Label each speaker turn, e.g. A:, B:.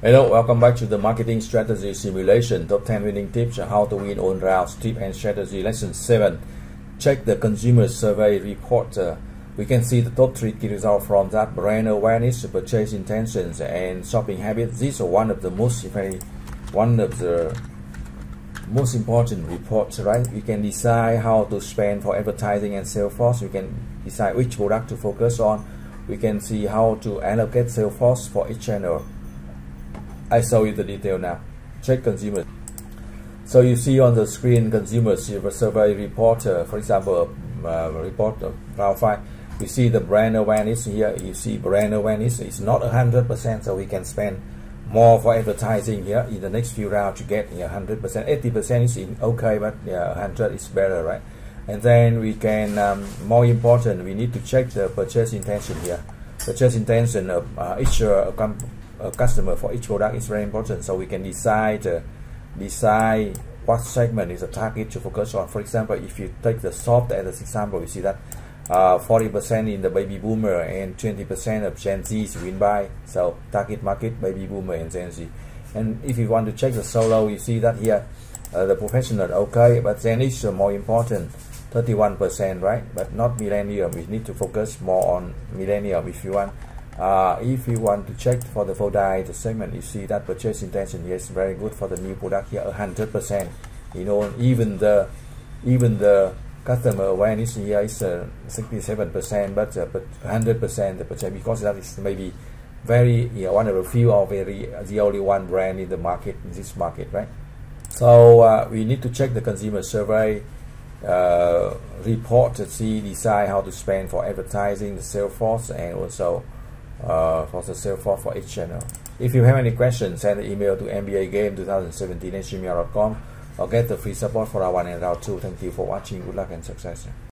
A: Hello, welcome back to the Marketing Strategy Simulation Top 10 Winning Tips How to Win on Routes Tip and Strategy Lesson 7. Check the Consumer Survey Report. Uh, we can see the top 3 key results from that brand awareness, purchase intentions, and shopping habits. These are one of the most very one of the most important reports, right? We can decide how to spend for advertising and sales force. We can decide which product to focus on. We can see how to allocate sales force for each channel I show you the detail now. Check consumer. So you see on the screen consumer survey report, for example, uh, report of 5. You see the brand awareness here. You see brand awareness is not 100%, so we can spend more for advertising here in the next few rounds to get yeah, 100%. 80% is okay, but yeah, 100 is better, right? And then we can, um, more important, we need to check the purchase intention here. Purchase intention of uh, each uh, a customer for each product is very important. So we can decide uh, decide what segment is the target to focus on. For example, if you take the soft as an example, we see that 40% uh, in the baby boomer and 20% of Gen Z win by. So target market baby boomer and Gen Z. And if you want to check the solo, you see that here uh, the professional okay, but Gen is more important. 31% right but not millennium we need to focus more on millennium if you want uh, if you want to check for the Vodite, segment, you see that purchase intention is very good for the new product here, 100%. You know, even the even the customer awareness here is uh, 67%, but uh, but 100% the purchase because that is maybe very you know, one of the few or very the only one brand in the market in this market, right? So uh, we need to check the consumer survey uh, report to see decide how to spend for advertising, the sales force, and also uh, for the sales force for each channel. If you have any questions, send an email to mbagame2017 at gmail.com or get the free support for our one and round two. Thank you for watching. Good luck and success.